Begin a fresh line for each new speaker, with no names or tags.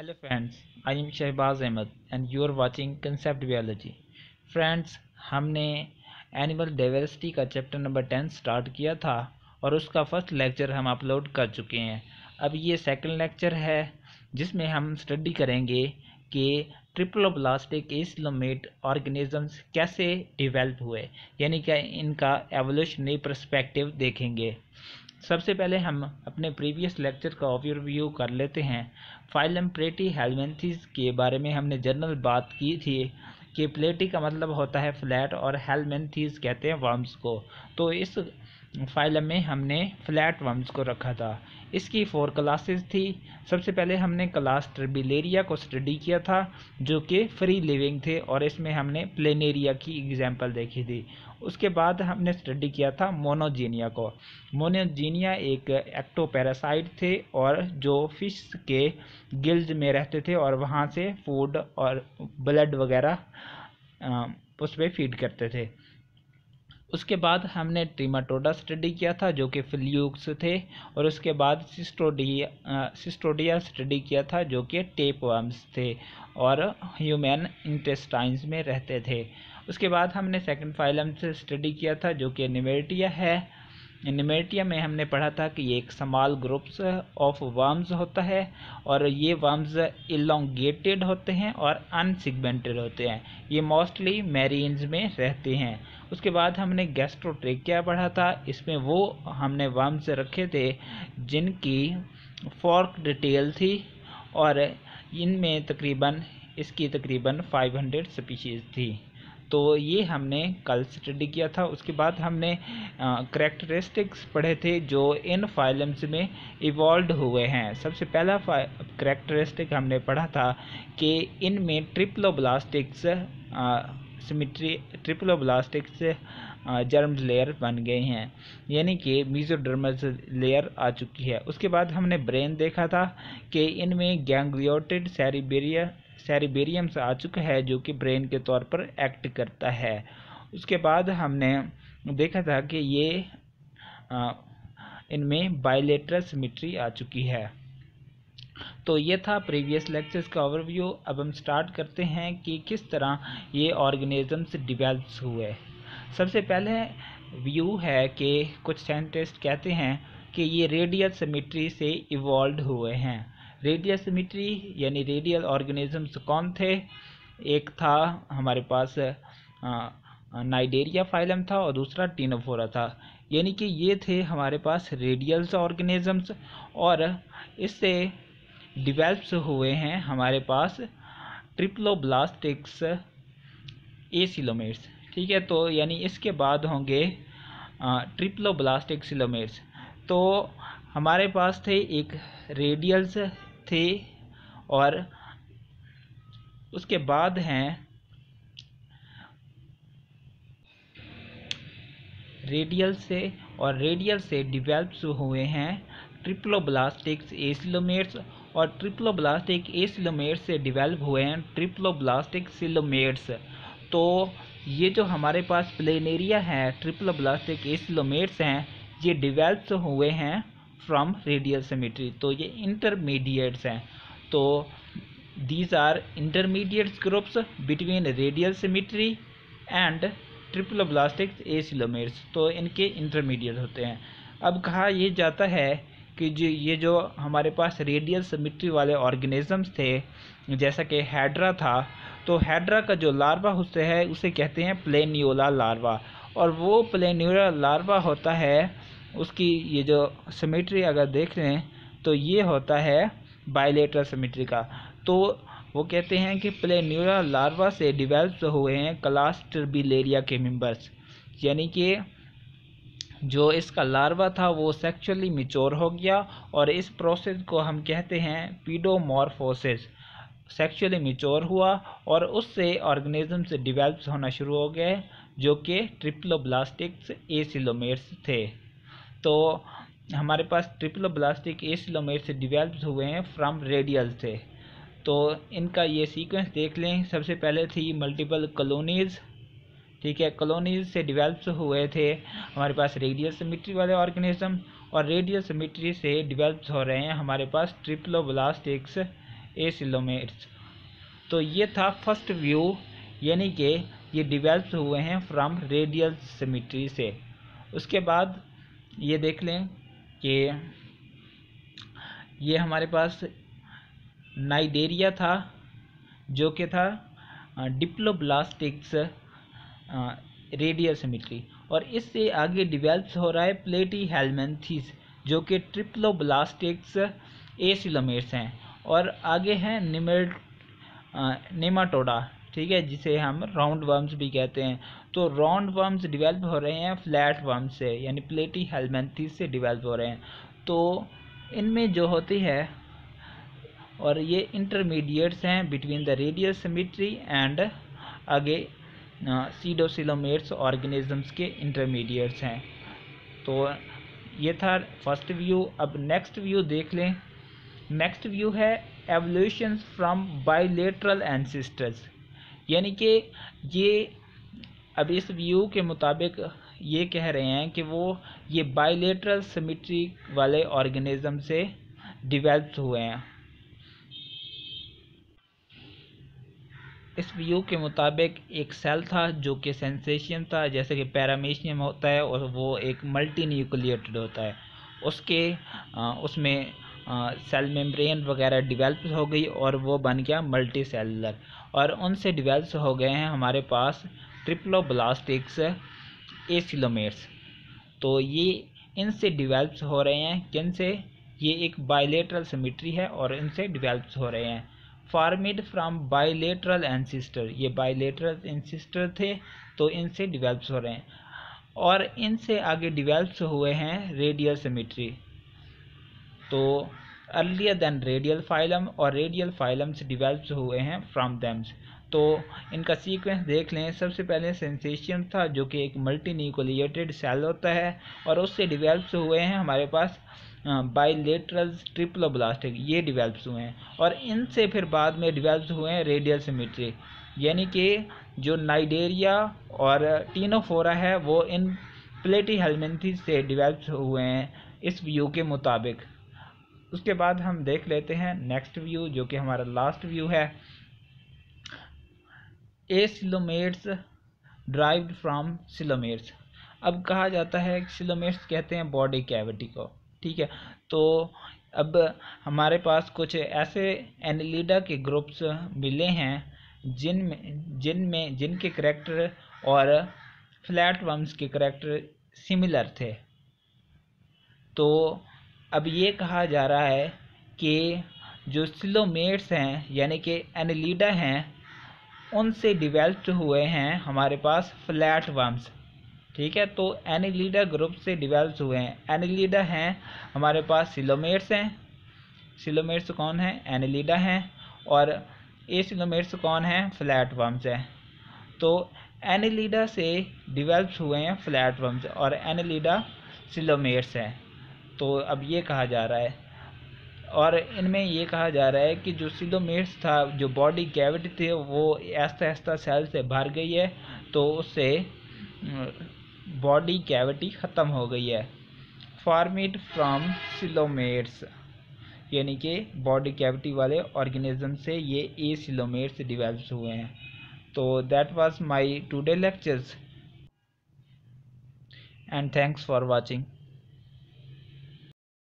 Hello friends I am Shahbaz Ahmed and you are watching concept Biology. Friends हमने animal diversity का chapter number ten start किया था, और उसका first lecture हम अपलोड कर चुके हैं। अब ये सेकंड लेक्चर है, जिसमें हम स्टडी करेंगे कि ट्रिप्लोब्लास्टिक एस्लोमेट ऑर्गेनिजम्स कैसे डिवेल्प हुए, यानी कि इनका एवोल्यूशनरी परस्पेक्टिव देखेंगे। सबसे पहले हम अपने प्रीवियस लेक्चर का ओवरव्यू कर लेते हैं। फाइलम प्लेटी हेलमेंथिस के बारे में हमने जनरल बात की थी कि प्लेटी का मतलब होता है फ्लैट और हेलमेंथिस कहते हैं वर्म्स को। तो इस फाइलम में हमने फ्लैट वर्म्स को रखा था। इसकी फोर क्लासेस थी। सबसे पहले हमने क्लास ट्रिबिलेरिया को स्टडी किया था, जो कि फ्री लिविंग थे, और इसमें हमने प्लेनेरिया की एग्ज़ाम्पल देखी थी। उसके बाद हमने स्टडी किया था मोनोजीनिया को। मोनोजीनिया एक एक्टोपैरासाइट थे, और जो फ़िश के गिल्ज में रहते थे, और वहाँ से फ़ूड और ब्लड वगैरह उस पर फ़ीड करते थे। उसके बाद हमने ट्रीमाटोडा स्टडी किया था, जो कि फिल्यूक्स थे, और उसके बाद सिस्टोडिया सिस्टोडिया स्टडी किया था, जो कि टेप वर्म्स थे, और ह्यूमन इंटेस्टाइंस में रहते थे। उसके बाद हमने सेकंड फाइलम से स्टडी किया था, जो कि निमेटिया है निमेटिया में हमने पढ़ा था कि ये एक समाल ग्रुप्स ऑफ़ वर्म्स होता है और ये वर्म्स इलोंगेटेड होते हैं और अनसिगमेंटेड होते हैं। ये मोस्टली मैरीन्स में रहते हैं। उसके बाद हमने गैस्ट्रोट्रेकिया पढ़ा था। इसमें वो हमने वर्म्स रखे थे जिनकी फॉर्क डिटेल थी और इनमें तकरीबन, इसकी तकरीबन 500 स्पीशीज़ थी। तो ये हमने कल स्टडी किया था। उसके बाद हमने करेक्टरिस्टिक्स पढ़े थे जो इन फाइलम्स में इवॉल्व हुए हैं। सबसे पहला करेक्टरिस्टिक हमने पढ़ा था कि इनमें triploblastics symmetry triploblastics germ layer बन गए हैं। यानी कि मीजोडर्मस लेयर आ चुकी है। उसके बाद हमने ब्रेन देखा था कि इनमें गैंग्लियोटेड सेरिबेरिया सेरिबेरियम्स आ चुका है, जो कि ब्रेन के तौर पर एक्ट करता है। उसके बाद हमने देखा था कि ये इनमें बायोलेटरल सिमिट्री आ चुकी है। तो ये था प्रीवियस लेक्चर्स का ओवरव्यू अब हम स्टार्ट करते हैं कि किस तरह ये ऑर्गेनिजम्स डिवेल्प्स हुए। सबसे पहले व्यू है कि कुछ साइंटिस्ट कहते हैं कि ये रेडियल सिमिट्री से इवॉल्व हुए हैं। रेडियल सिमिट्री यानी रेडियल ऑर्गेनिजम्स कौन थे? एक था हमारे पास नाइडेरिया फाइलम था और दूसरा टीनोफोरा था। यानी कि ये थे हमारे पास रेडियल्स ऑर्गेनिजम्स और इससे डिवेल्प्स हुए हैं हमारे पास ट्रिप्लोब्लास्टिक्स एसिलोमेट्स ठीक है तो यानी इसके बाद होंगे ट्रिप्लोब्लास्टिक सिलोमेट्स तो हमारे पास थे एक रेडियल्स थे और उसके बाद हैं रेडियल से और रेडियल से डिवेल्प्स हुए हैं ट्रिप्लोब्लास्टिक्स एसिलोमेट्स और ट्रिप्लोब्लास्टिक एसिलोमेट्स से डिवेल्प हुए हैं ट्रिप्लोब्लास्टिक सिलोमेट्स तो ये जो हमारे पास प्लेनेरिया है ट्रिप्लोब्लास्टिक एसिलोमेट्स हैं, ये डिवेल्प्स हुए हैं। फ्रॉम रेडियल सिमेट्री तो ये इंटरमीडिएट्स हैं. तो these are intermediates groups between radial symmetry and triploblastic acoelomates तो इनके इंटरमीडिएट होते हैं. अब कहा यह जाता है कि जो, ये जो हमारे पास रेडियल सिमेट्री वाले ऑर्गेनिजम्स थे, जैसा कि हैड्रा था तो हैड्रा का जो लार्वा होते हैं, उसे कहते हैं प्लेन्यूला लार्वा और वो प्लेन्यूला लार्वा होता है उसकी ये जो सिमेट्री अगर देख रहे हैं तो ये होता है बायलेटरल सिमेट्री का। तो वो कहते हैं कि प्लेन्यूरा लार्वा से डिवेल्प हुए हैं क्लास टर्बिलेरिया के मेंबर्स यानी कि जो इसका लार्वा था, वो सेक्सुअली मिचोर हो गया और इस प्रोसेस को हम कहते हैं पीडोमॉर्फोसिस सेक्सुअली मिचोर हुआ और उससे ऑर्गेनिज्म से डिवेल्प होना शुरू हो गए, जो कि ट्रिप्लोब्लास्टिक्स एसिलोमेट्स थे। तो हमारे पास ट्रिपल ब्लास्टिक एसिलोमेट से डिवेल्प हुए हैं फ्रॉम रेडियल से। तो इनका ये सीक्वेंस देख लें। सबसे पहले थी मल्टीपल कॉलोनीज़ ठीक है कॉलोनीज से डिवेल्प हुए थे। हमारे पास रेडियल सिमिट्री वाले ऑर्गेनिज्म और रेडियल सिमिट्री से डिवेल्प हो रहे हैं हमारे पास ट्रिप्लोब्लास्टिक्स ए सिलोमेट्स तो ये था फ़र्स्ट व्यू यानी कि ये डिवेल्प हुए हैं फ्रॉम रेडियल सिमिट्री से। उसके बाद ये देख लें कि ये हमारे पास नाइडेरिया था, जो कि था डिप्लोब्लास्टिक्स रेडियल सिमिट्री और इससे आगे डिवेल्प हो रहा है प्लेटी हेलमेंथिस जो कि ट्रिप्लोब्लास्टिक्स एसिलोमेट्स हैं। और आगे हैं निमेट नेमाटोडा ठीक है, जिसे हम राउंड वर्म्स भी कहते हैं। तो राउंड वर्म्स डिवेल्प हो रहे हैं फ्लैट वर्म्स से, यानी प्लेटी हेलमेंथिस से डिवेल्प हो रहे हैं। तो इनमें जो होती है, और ये इंटरमीडिएट्स हैं between the radial symmetry and आगे सीडोसिलोमेट्स ऑर्गेनिजम्स के इंटरमीडिएट्स हैं। तो ये था फ़र्स्ट व्यू अब नेक्स्ट व्यू देख लें। नेक्स्ट व्यू है एवोल्यूशन फ्रॉम बाइलेटरल एंसिस्टर्स यानी कि ये अब इस व्यू के मुताबिक ये कह रहे हैं कि वो ये बाइलेटरल सिमिट्री वाले ऑर्गेनिज्म से डिवेल्प हुए हैं। इस व्यू के मुताबिक एक सेल था जो कि सेंसेशियम था, जैसे कि पैरामीशियम होता है और वो एक मल्टी न्यूक्लिएटेड होता है। उसके उसमें सेल मेम्ब्रेन वगैरह डिवेल्प हो गई और वो बन गया मल्टी सेलुलर और उनसे डिवेल्प हो गए हैं हमारे पास ट्रिपलो ट्रिप्लोब्लास्टिक्स एसिलोमेट्स तो ये इनसे डिवेल्प हो रहे हैं किन से ये एक बाइलेटरल सिमिट्री है और इनसे डिवेल्प हो रहे हैं. फार्मिड फ्रॉम बाइलेटरल एंसिस्टर ये बाइलेटरल एंसिस्टर थे तो इनसे डिवेल्प हो रहे हैं. और इनसे आगे डिवेल्प हुए हैं रेडियल सिमिट्री तो अर्लियर देन रेडियल फाइलम और रेडियल फाइलम्स डिवेल्प हुए हैं फ्राम दैम्स तो इनका सीक्वेंस देख लें। सबसे पहले सेंसेशियम था, जो कि एक मल्टी न्यूक्लिएटेड सेल होता है और उससे डिवेल्प हुए हैं हमारे पास बाइलेटरल ट्रिप्लोब्लास्टिक ये डिवेल्प हुए हैं और इनसे फिर बाद में डिवेल्प हुए हैं रेडियल सिमिट्री यानी कि जो नाइडेरिया और टीनोफोरा है, वो इन प्लेटी हेलमेंथी से डिवेल्प हुए हैं, इस व्यू के मुताबिक। उसके बाद हम देख लेते हैं नेक्स्ट व्यू जो कि हमारा लास्ट व्यू है। Acoelomates derived from coelomates अब कहा जाता है सिलोमेट्स कहते हैं बॉडी कैविटी को, ठीक है? तो अब हमारे पास कुछ ऐसे एनलीडा के ग्रुप्स मिले हैं जिन में जिन में जिनके करेक्टर और फ्लैट वम्स के करेक्टर सिमिलर थे। तो अब ये कहा जा रहा है कि जो सिलोमेट्स हैं, यानी कि एनलीडा हैं, उनसे डिवेल्प्ड हुए हैं हमारे पास फ्लैट वर्म्स ठीक है? तो एनिलीडा ग्रुप से डिवेल्प हुए हैं। एनिलीडा हैं, हमारे पास सिलोमेट्स हैं। सिलोमेट्स कौन हैं? एनिलीडा हैं। और ए सिलोमेट्स कौन हैं? फ्लैट वर्म्स हैं। तो एनिलीडा से डिवेल्प हुए हैं फ्लैट वर्म्स और एनिलीडा सिलोमेट्स हैं। तो अब ये कहा जा रहा है। और इनमें ये कहा जा रहा है कि जो सिलोमेट्स था, जो बॉडी कैविटी थे, वो ऐसा ऐसा सेल से भर गई है तो उससे बॉडी कैविटी ख़त्म हो गई है। फॉर्मेट फ्रॉम सिलोमेट्स, यानी कि बॉडी कैविटी वाले ऑर्गेनिज्म से ये ए सिलोमेट्स डिवेल्प हुए हैं। तो that was my today lectures and thanks for watching